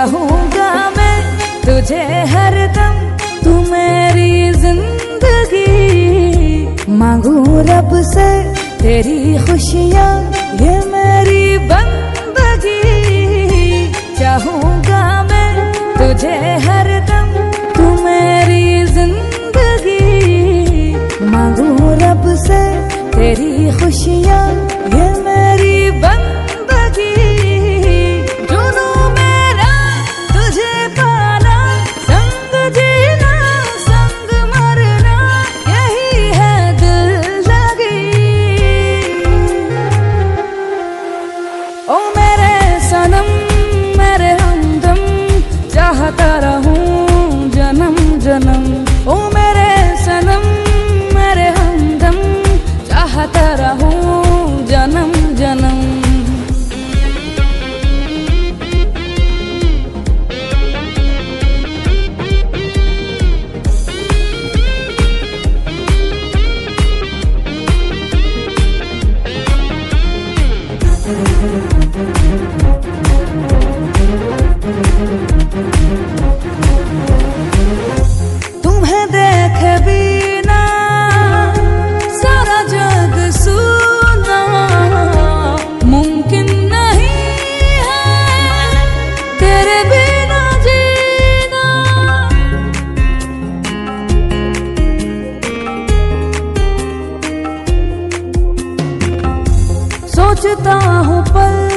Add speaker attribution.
Speaker 1: रहूँगा मैं तुझे हर दम तू मेरी ज़िंदगी। मांगू रब से तेरी खुशियाँ ये सोचता हूँ पल